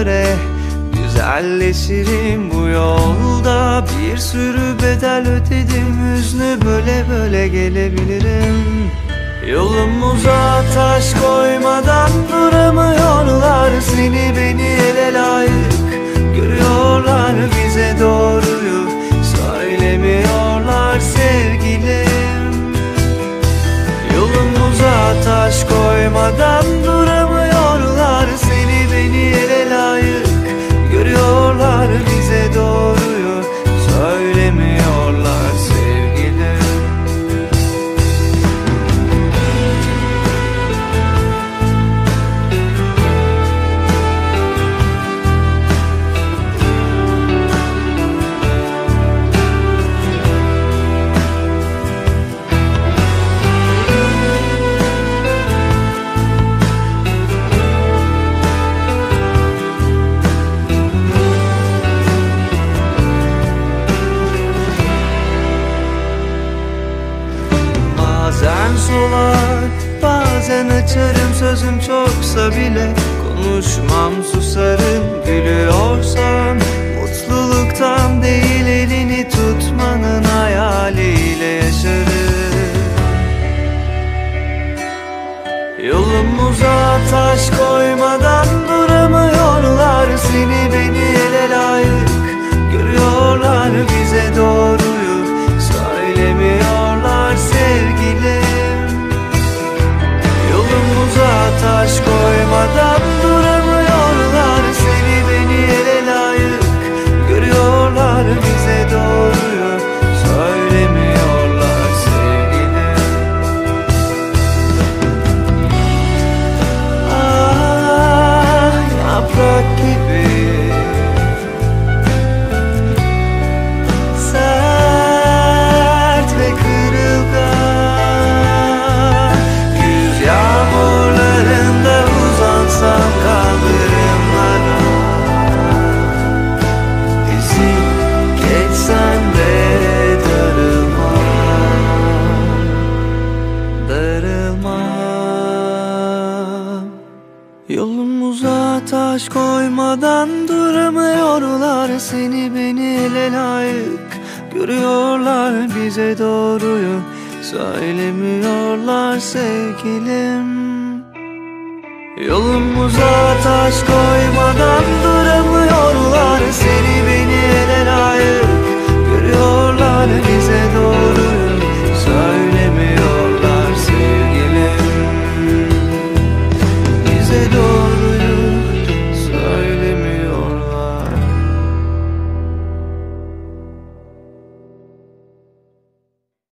göre Güzelleşirim bu yolda. Bir sürü bedel ödedim Hüznü böyle böyle gelebilirim. Yolumuza taş koymadan Bazen solar, bazen açarım sözüm çoksa bile Konuşmam susarım, gülüyorsam. Mutluluktan değil elini tutmanın hayaliyle yaşarım. Yolumuza taş koymadan taş koymadan duramıyorlar Seni beni ele layık görüyorlar Bize doğruyu söylemiyorlar sevgilim. Yolumuza taş koymadan